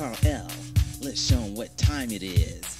Karl L. Let's show 'em what time it is.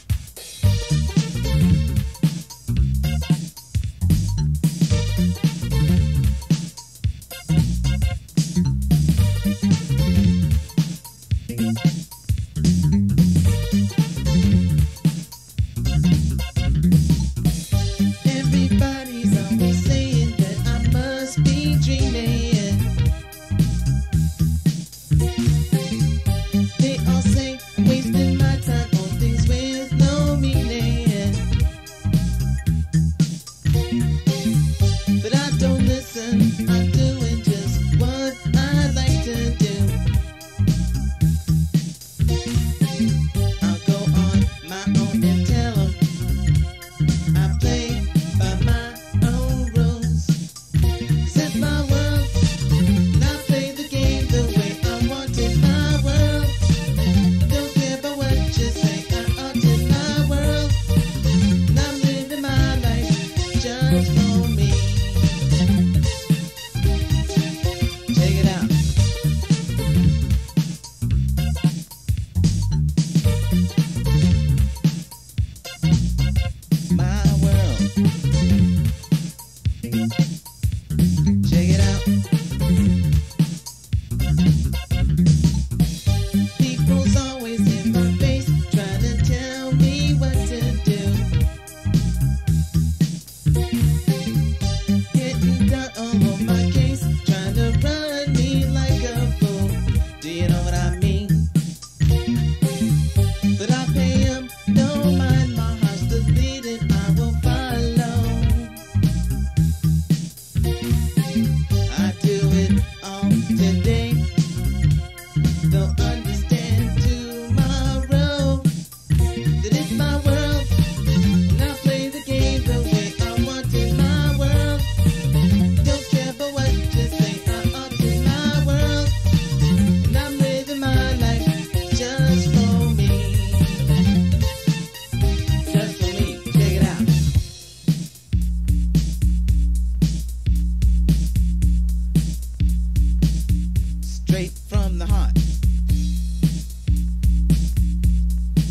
from the heart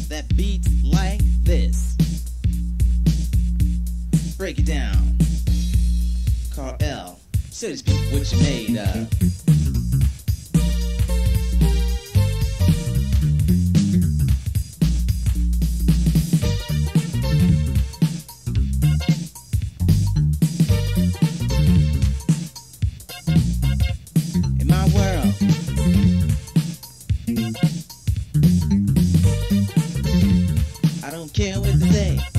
that beats like this. Break it down. Karl L. So to speak, what you made of. don't care what they say.